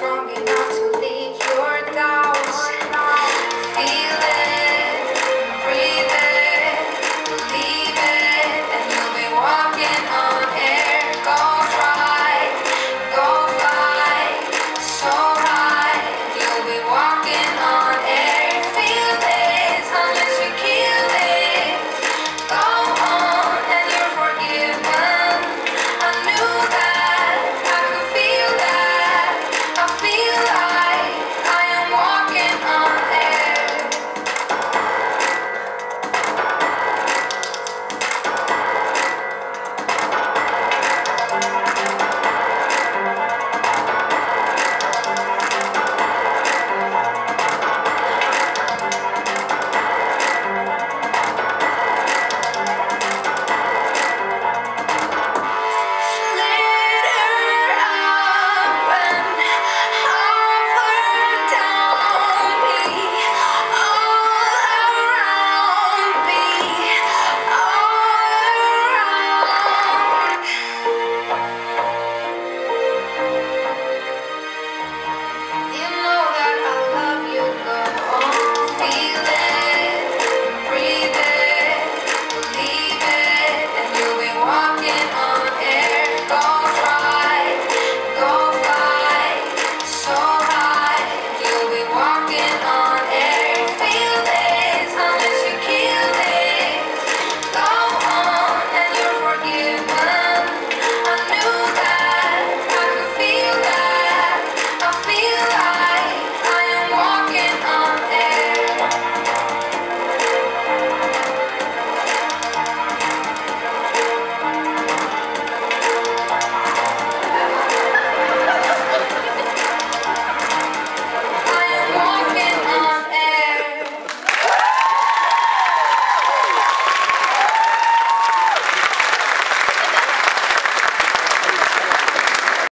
strong enough to